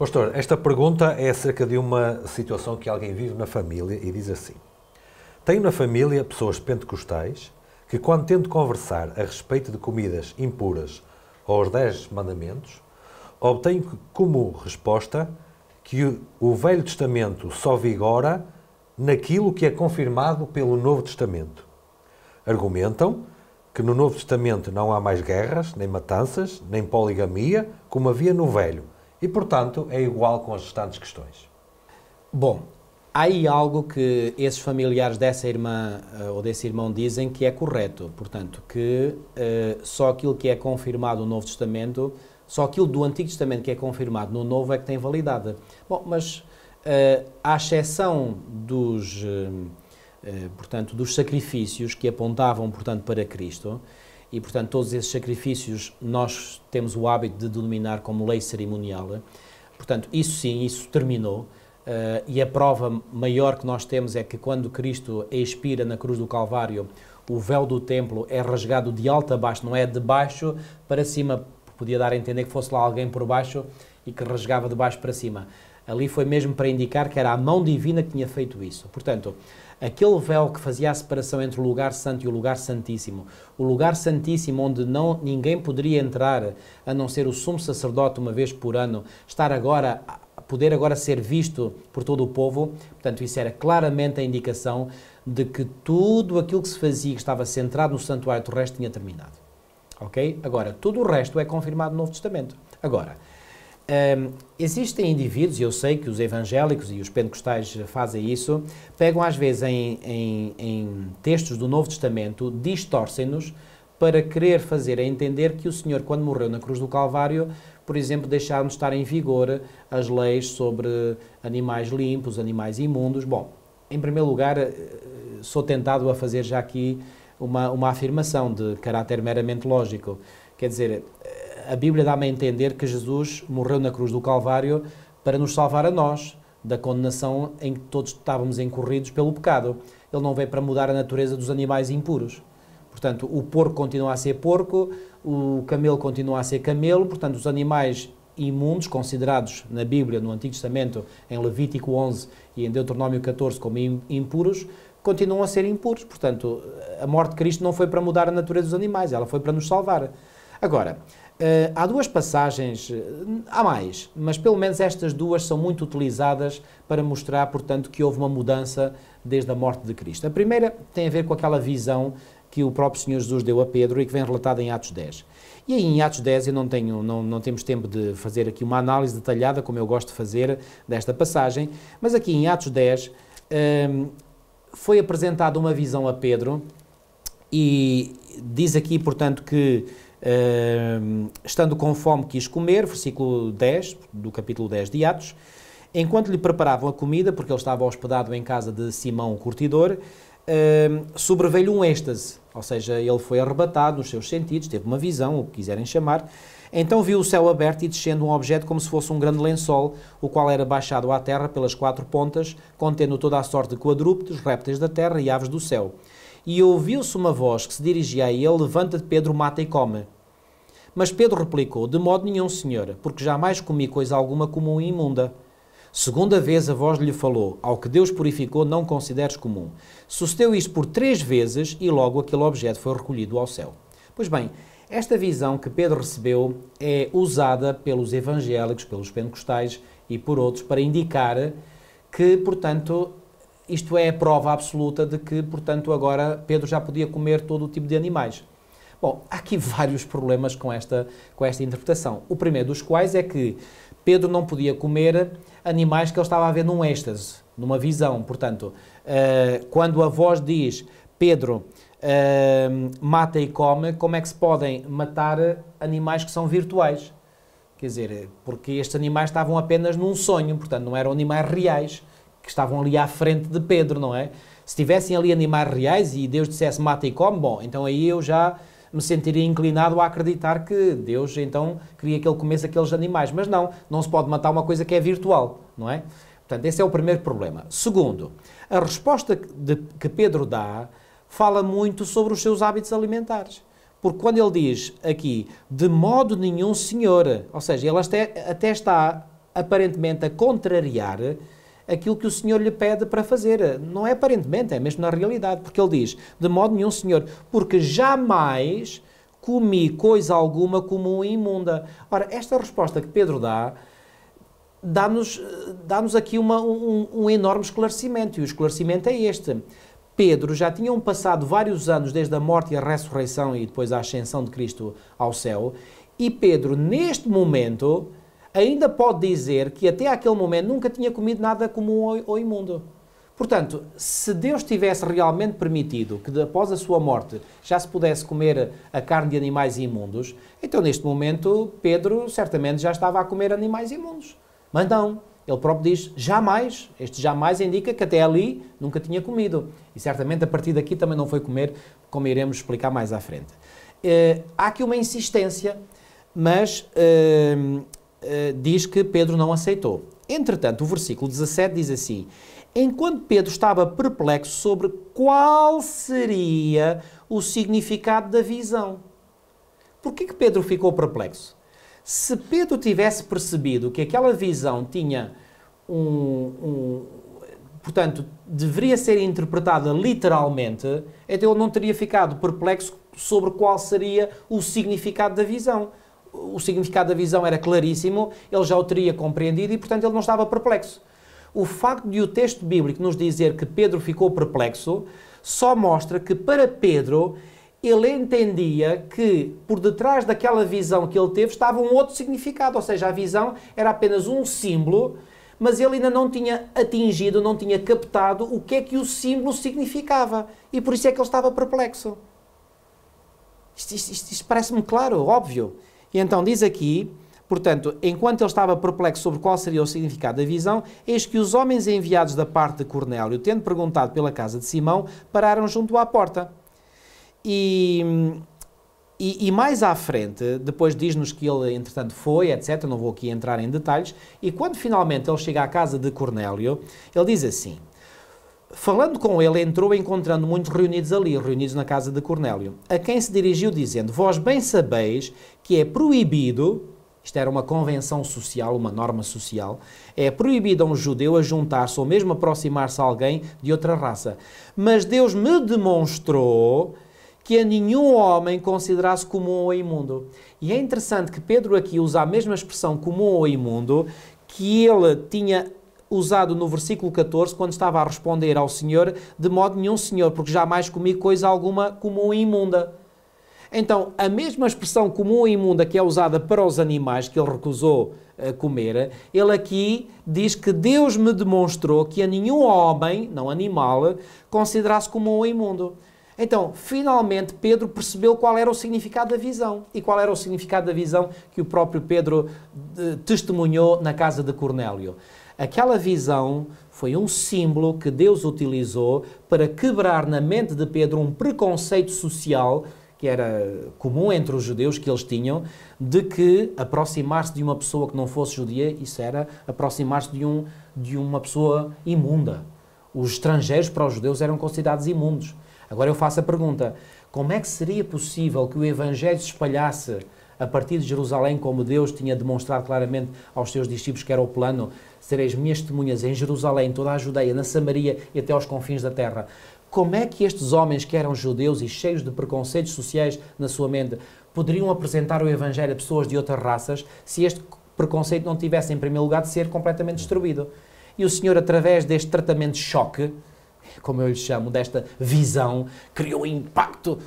Pastor, esta pergunta é acerca de uma situação que alguém vive na família e diz assim: Tenho na família pessoas pentecostais que, quando tento conversar a respeito de comidas impuras ou aos Dez Mandamentos, obtenho como resposta que o Velho Testamento só vigora naquilo que é confirmado pelo Novo Testamento. Argumentam que no Novo Testamento não há mais guerras, nem matanças, nem poligamia, como havia no Velho, e, portanto, é igual com as restantes questões. Bom, há aí algo que esses familiares dessa irmã uh, ou desse irmão dizem que é correto, portanto, que uh, só aquilo que é confirmado no Novo Testamento, só aquilo do Antigo Testamento que é confirmado no Novo é que tem validade. Bom, mas uh, à exceção dos eh, portanto, dos sacrifícios que apontavam, portanto, para Cristo, e, portanto, todos esses sacrifícios nós temos o hábito de denominar como lei cerimonial. Portanto, isso sim, isso terminou. Uh, e a prova maior que nós temos é que quando Cristo expira na cruz do Calvário, o véu do templo é rasgado de alto a baixo, não é de baixo para cima. Podia dar a entender que fosse lá alguém por baixo e que rasgava de baixo para cima. Ali foi mesmo para indicar que era a mão divina que tinha feito isso. Portanto, aquele véu que fazia a separação entre o lugar santo e o lugar santíssimo, o lugar santíssimo onde não ninguém poderia entrar, a não ser o sumo sacerdote uma vez por ano, estar agora poder agora ser visto por todo o povo, portanto isso era claramente a indicação de que tudo aquilo que se fazia que estava centrado no santuário terrestre tinha terminado. OK? Agora, tudo o resto é confirmado no Novo Testamento. Agora, um, existem indivíduos, e eu sei que os evangélicos e os pentecostais fazem isso, pegam às vezes em, em, em textos do Novo Testamento, distorcem-nos para querer fazer a entender que o Senhor, quando morreu na cruz do Calvário, por exemplo, deixaram de estar em vigor as leis sobre animais limpos, animais imundos. Bom, em primeiro lugar, eh, sou tentado a fazer já aqui uma, uma afirmação de caráter meramente lógico. Quer dizer, a Bíblia dá-me a entender que Jesus morreu na cruz do Calvário para nos salvar a nós da condenação em que todos estávamos incorridos pelo pecado. Ele não veio para mudar a natureza dos animais impuros. Portanto, o porco continua a ser porco, o camelo continua a ser camelo, portanto, os animais imundos, considerados na Bíblia, no Antigo Testamento, em Levítico 11 e em Deuteronômio 14 como impuros, continuam a ser impuros. Portanto, a morte de Cristo não foi para mudar a natureza dos animais, ela foi para nos salvar. Agora, Uh, há duas passagens, eh, há mais, mas pelo menos estas duas são muito utilizadas para mostrar, portanto, que houve uma mudança desde a morte de Cristo. A primeira tem a ver com aquela visão que o próprio Senhor Jesus deu a Pedro e que vem relatada em Atos 10. E aí em Atos 10, eu não, tenho, não, não temos tempo de fazer aqui uma análise detalhada, como eu gosto de fazer, desta passagem, mas aqui em Atos 10 um, ehm, foi apresentada uma visão a Pedro e diz aqui, portanto, que Uh, estando com fome, quis comer, versículo 10 do capítulo 10 de Atos. Enquanto lhe preparavam a comida, porque ele estava hospedado em casa de Simão, o curtidor, uh, sobreveio-lhe um êxtase, ou seja, ele foi arrebatado nos seus sentidos, teve uma visão, o que quiserem chamar. Então viu o céu aberto e descendo um objeto como se fosse um grande lençol, o qual era baixado à terra pelas quatro pontas, contendo toda a sorte de quadrúpedes, répteis da terra e aves do céu e ouviu-se uma voz que se dirigia a ele: Levanta-te, Pedro, mata e come. Mas Pedro replicou: De modo nenhum, senhora, porque jamais comi coisa alguma comum e imunda. Segunda vez a voz lhe falou: Ao que Deus purificou, não consideres comum. Sucedeu isto por três vezes e logo aquele objeto foi recolhido ao céu. Pois bem, esta visão que Pedro recebeu é usada pelos evangélicos, pelos pentecostais e por outros para indicar que, portanto, isto é a prova absoluta de que, portanto, agora Pedro já podia comer todo o tipo de animais. Bom, há aqui vários problemas com esta, com esta interpretação. O primeiro dos quais é que Pedro não podia comer animais que ele estava a ver num êxtase, numa visão. Portanto, uh, quando a voz diz Pedro uh, mata e come, como é que se podem matar animais que são virtuais? Quer dizer, porque estes animais estavam apenas num sonho, portanto, não eram animais reais que estavam ali à frente de Pedro, não é? Se tivessem ali animais reais e Deus dissesse mata e come, bom, então aí eu já me sentiria inclinado a acreditar que Deus então queria que ele comesse aqueles animais. Mas não, não se pode matar uma coisa que é virtual, não é? Portanto, esse é o primeiro problema. Segundo, a resposta de, que Pedro dá fala muito sobre os seus hábitos alimentares. Porque quando ele diz aqui, de modo nenhum, senhor, ou seja, ele até, até está aparentemente a contrariar aquilo que o Senhor lhe pede para fazer. Não é aparentemente, é mesmo na realidade, porque ele diz: de modo nenhum, Senhor, porque jamais comi coisa alguma como imunda. Ora, esta resposta que Pedro dá dá-nos dá aqui uma, um, um enorme esclarecimento, e o esclarecimento é este. Pedro já tinham passado vários anos desde a morte e a ressurreição e depois a ascensão de Cristo ao céu, e Pedro, neste momento, ainda pode dizer que até aquele momento nunca tinha comido nada comum ou imundo. Portanto, se Deus tivesse realmente permitido que após a sua morte já se pudesse comer a carne de animais imundos, então neste momento Pedro certamente já estava a comer animais imundos. Mas não, ele próprio diz jamais. Este jamais indica que até ali nunca tinha comido. E certamente a partir daqui também não foi comer, como iremos explicar mais à frente. Uh, há aqui uma insistência, mas uh, uh, diz que Pedro não aceitou. Entretanto, o versículo 17 diz assim: Enquanto Pedro estava perplexo sobre qual seria o significado da visão. Por que Pedro ficou perplexo? Se Pedro tivesse percebido que aquela visão tinha um, um portanto, deveria ser interpretada literalmente, então ele não teria ficado perplexo sobre qual seria o significado da visão. O significado da visão era claríssimo, ele já o teria compreendido e, portanto, ele não estava perplexo. O facto de o texto bíblico nos dizer que Pedro ficou perplexo só mostra que para Pedro ele entendia que por detrás daquela visão que ele teve estava um outro significado, ou seja, a visão era apenas um símbolo, mas ele ainda não tinha atingido, não tinha captado o que é que o símbolo significava. E por isso é que ele estava perplexo. Isto, isto, isto, parece-me claro, óbvio. E então diz aqui Portanto, enquanto ele estava perplexo sobre qual seria o significado da visão, eis que os homens enviados da parte de Cornélio, tendo perguntado pela casa de Simão, pararam junto à porta. E, e, e mais à frente, depois diz-nos que ele, entretanto, foi, etc. Não vou aqui entrar em detalhes. E quando finalmente ele chega à casa de Cornélio, ele diz assim: Falando com ele, entrou encontrando muitos reunidos ali, reunidos na casa de Cornélio, a quem se dirigiu dizendo: Vós bem sabeis que é proibido isto era uma convenção social, uma norma social, é proibido a um judeu a juntar-se ou mesmo aproximar-se a alguém de outra raça. Mas Deus me demonstrou que a nenhum homem considerasse comum ou imundo. E é interessante que Pedro aqui usa a mesma expressão comum ou imundo que ele tinha usado no versículo 14, quando estava a responder ao Senhor, de modo nenhum, Senhor, porque jamais comi coisa alguma comum e imunda. Então, a mesma expressão comum e imunda que é usada para os animais que ele recusou uh, comer, ele aqui diz que Deus me demonstrou que a nenhum homem, não animal, considerasse comum ou imundo. Então, finalmente, Pedro percebeu qual era o significado da visão. E qual era o significado da visão que o próprio Pedro de, testemunhou na casa de Cornélio. Aquela visão foi um símbolo que Deus utilizou para quebrar na mente de Pedro um preconceito social que era comum entre os judeus que eles tinham, de que aproximar-se de uma pessoa que não fosse judia, isso era aproximar-se de, um, de uma pessoa imunda. Os estrangeiros para os judeus eram considerados imundos. Agora eu faço a pergunta: como é que seria possível que o Evangelho se espalhasse a partir de Jerusalém, como Deus tinha demonstrado claramente aos seus discípulos que era o plano, sereis minhas testemunhas em Jerusalém, toda a Judeia, na Samaria e até aos confins da terra. Como é que estes homens que eram judeus e cheios de preconceitos sociais na sua mente poderiam apresentar o Evangelho a pessoas de outras raças se este preconceito não tivesse, em primeiro lugar, de ser completamente destruído? E o Senhor, através deste tratamento de choque, como eu lhe chamo, desta visão, criou impacto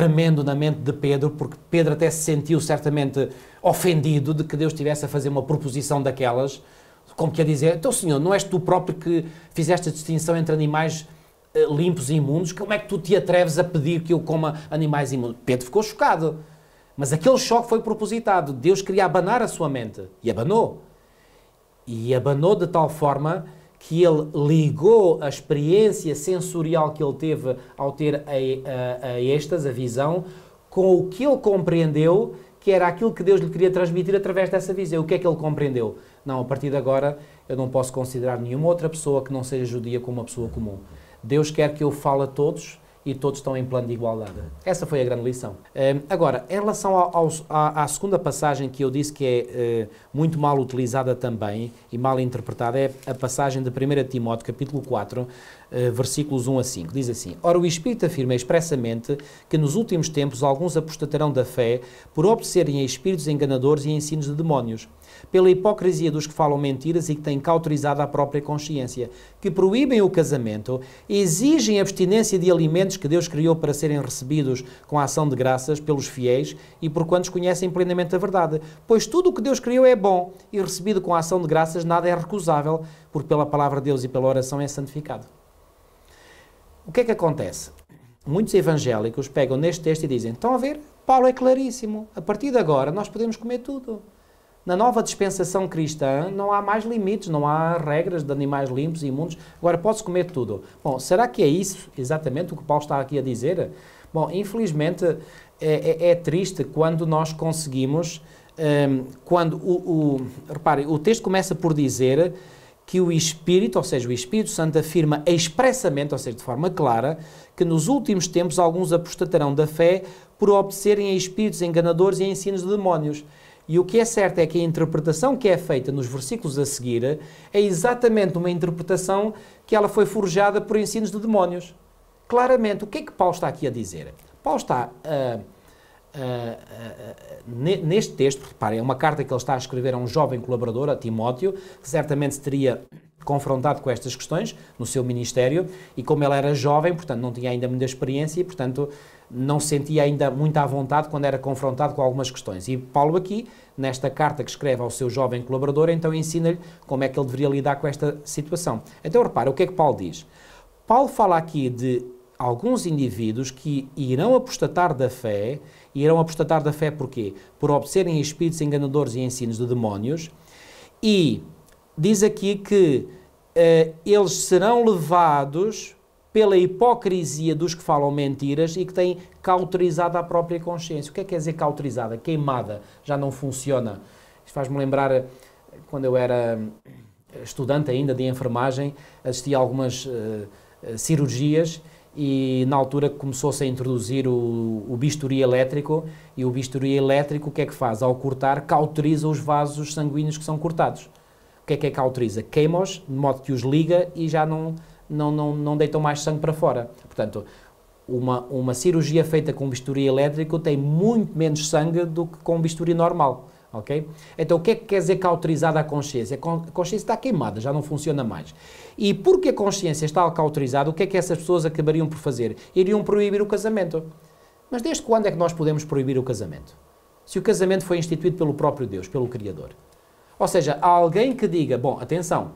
tremendo na mente de Pedro, porque Pedro até se sentiu certamente ofendido de que Deus estivesse a fazer uma proposição daquelas, como quer dizer, então Senhor, não és tu próprio que fizeste a distinção entre animais eh, limpos e imundos, como é que tu te atreves a pedir que eu coma animais imundos? Pedro ficou chocado. Mas aquele choque foi propositado. Deus queria abanar a sua mente. E abanou. E abanou de tal forma que ele ligou a experiência sensorial que ele teve ao ter a, a, a estas, a visão, com o que ele compreendeu que era aquilo que Deus lhe queria transmitir através dessa visão. O que é que ele compreendeu? Não, a partir de agora eu não posso considerar nenhuma outra pessoa que não seja judia como uma pessoa comum. Deus quer que eu fale a todos e todos estão em plano de igualdade. Essa foi a grande lição. Agora, em relação ao, ao, à, à, segunda passagem que eu disse que é uh, muito mal utilizada também e mal interpretada, é a passagem de 1 Timóteo, capítulo 4, uh, versículos 1 a 5. Diz assim: Ora, o Espírito afirma expressamente que nos últimos tempos alguns apostatarão da fé por obedecerem a espíritos enganadores e ensinos de demónios pela hipocrisia dos que falam mentiras e que têm cauterizado a própria consciência, que proíbem o casamento, exigem abstinência de alimentos que Deus criou para serem recebidos com a ação de graças pelos fiéis e por quantos conhecem plenamente a verdade. Pois tudo o que Deus criou é bom e recebido com a ação de graças nada é recusável, porque pela palavra de Deus e pela oração é santificado. O que é que acontece? Muitos evangélicos pegam neste texto e dizem: estão a ver? Paulo é claríssimo. A partir de agora nós podemos comer tudo. Na nova dispensação cristã não há mais limites, não há regras de animais limpos e imundos. Agora pode-se comer tudo. Bom, será que é isso exatamente o que Paulo está aqui a dizer? Bom, infelizmente é, é, é triste quando nós conseguimos, um, quando o, o, repare, o texto começa por dizer que o Espírito, ou seja, o Espírito Santo afirma expressamente, ou seja, de forma clara, que nos últimos tempos alguns apostatarão da fé por obedecerem a espíritos enganadores e a ensinos de demónios. E o que é certo é que a interpretação que é feita nos versículos a seguir é exatamente uma interpretação que ela foi forjada por ensinos de demónios. Claramente, o que é que Paulo está aqui a dizer? Paulo está uh, uh, uh, neste texto, reparem, é uma carta que ele está a escrever a um jovem colaborador, a Timóteo, que certamente se teria confrontado com estas questões no seu ministério e como ele era jovem, portanto não tinha ainda muita experiência e, portanto, não sentia ainda muita à vontade quando era confrontado com algumas questões. E Paulo aqui, nesta carta que escreve ao seu jovem colaborador, então ensina-lhe como é que ele deveria lidar com esta situação. Então repara, o que é que Paulo diz? Paulo fala aqui de alguns indivíduos que irão apostatar da fé, e irão apostatar da fé porquê? Por obedecerem espíritos enganadores e ensinos de demónios, e diz aqui que uh, eles serão levados pela hipocrisia dos que falam mentiras e que têm cauterizado a própria consciência. O que é que quer dizer cauterizada? Queimada, já não funciona. Isto faz-me lembrar quando eu era estudante ainda de enfermagem, assisti a algumas uh, cirurgias e na altura começou-se a introduzir o, o, bisturi elétrico e o bisturi elétrico o que é que faz? Ao cortar, cauteriza os vasos sanguíneos que são cortados. O que é que é cauteriza? Queima-os, de modo que os liga e já não não, não, não deitam mais sangue para fora. Portanto, uma, uma cirurgia feita com bisturi elétrico tem muito menos sangue do que com bisturi normal. Ok? Então, o que é que quer dizer cauterizada a consciência? A consciência está queimada, já não funciona mais. E porque a consciência está cauterizada, o que é que essas pessoas acabariam por fazer? Iriam proibir o casamento. Mas desde quando é que nós podemos proibir o casamento? Se o casamento foi instituído pelo próprio Deus, pelo Criador. Ou seja, há alguém que diga, bom, atenção,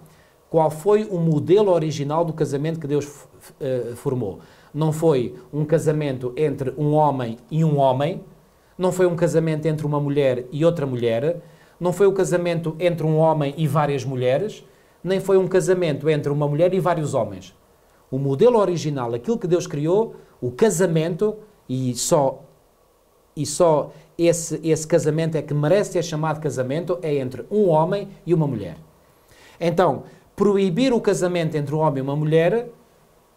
qual foi o modelo original do casamento que Deus uh, formou. Não foi um casamento entre um homem e um homem, não foi um casamento entre uma mulher e outra mulher, não foi o um casamento entre um homem e várias mulheres, nem foi um casamento entre uma mulher e vários homens. O modelo original, aquilo que Deus criou, o casamento, e só, e só esse, esse casamento é que merece ser chamado casamento, é entre um homem e uma mulher. Então, proibir o casamento entre um homem e uma mulher,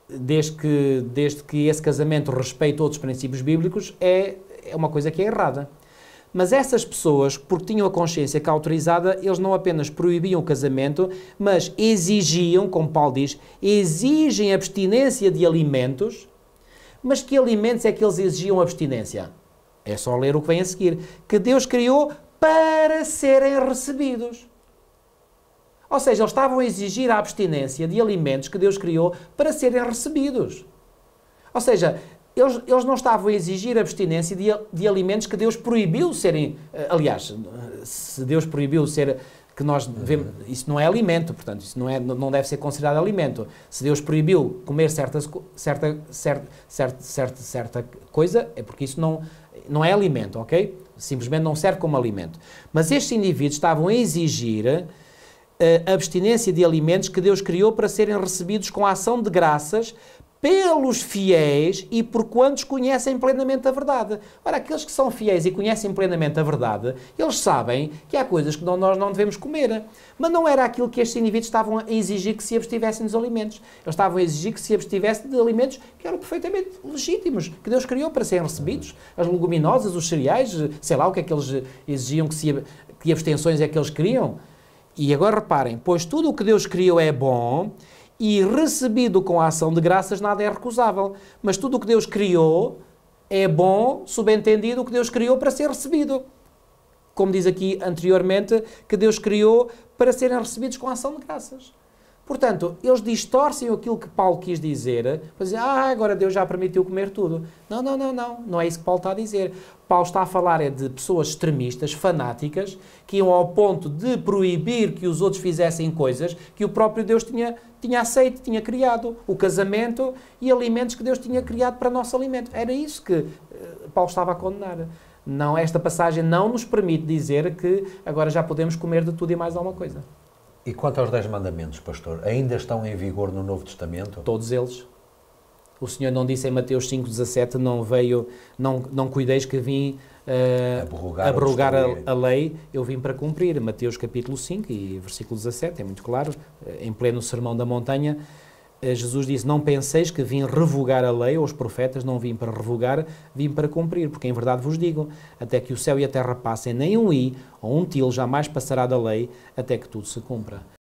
desde que, desde que esse casamento respeite outros princípios bíblicos, é, é uma coisa que é errada. Mas essas pessoas, porque tinham a consciência cauterizada, eles não apenas proibiam o casamento, mas exigiam, como Paulo diz, exigem abstinência de alimentos. Mas que alimentos é que eles exigiam abstinência? É só ler o que vem a seguir. Que Deus criou para serem recebidos. Ou seja, eles estavam a exigir a abstinência de alimentos que Deus criou para serem recebidos. Ou seja, eles, eles não estavam a exigir a abstinência de, de alimentos que Deus proibiu serem. Eh, aliás, se Deus proibiu ser. Que nós vemos, isso não é alimento, portanto, isso não, é, não deve ser considerado alimento. Se Deus proibiu comer certa, certa, certa, certa, certa, certa coisa, é porque isso não, não é alimento, ok? Simplesmente não serve como alimento. Mas estes indivíduos estavam a exigir a abstinência de alimentos que Deus criou para serem recebidos com a ação de graças pelos fiéis e por quantos conhecem plenamente a verdade. Ora, aqueles que são fiéis e conhecem plenamente a verdade, eles sabem que há coisas que não, nós não devemos comer. Mas não era aquilo que estes indivíduos estavam a exigir que se abstivessem dos alimentos. Eles estavam a exigir que se abstivessem de alimentos que eram perfeitamente legítimos, que Deus criou para serem recebidos. As leguminosas, os cereais, sei lá o que é que eles exigiam, que, se, que abstenções é que eles queriam. E agora reparem, pois tudo o que Deus criou é bom e recebido com a ação de graças nada é recusável. Mas tudo o que Deus criou é bom, subentendido o que Deus criou para ser recebido. Como diz aqui anteriormente, que Deus criou para serem recebidos com a ação de graças. Portanto, eles distorcem aquilo que Paulo quis dizer, para dizer, ah, agora Deus já permitiu comer tudo. Não, não, não, não, não é isso que Paulo está a dizer. Paulo está a falar é de pessoas extremistas, fanáticas, que iam ao ponto de proibir que os outros fizessem coisas que o próprio Deus tinha, tinha aceito, tinha criado. O casamento e alimentos que Deus tinha criado para nosso alimento. Era isso que uh, Paulo estava a condenar. Não, esta passagem não nos permite dizer que agora já podemos comer de tudo e mais alguma coisa. E quanto aos Dez Mandamentos, pastor, ainda estão em vigor no Novo Testamento? Todos eles. O Senhor não disse em Mateus 5,17: não veio, não, não cuideis que vim uh, abrogar, abrogar a, a, lei, eu vim para cumprir. Mateus capítulo 5 e versículo 17, é muito claro, eh, em pleno Sermão da Montanha. Eh, Jesus disse: Não penseis que vim revogar a lei ou os profetas, não vim para revogar, vim para cumprir, porque em verdade vos digo: até que o céu e a terra passem, nem um i ou um til jamais passará da lei, até que tudo se cumpra.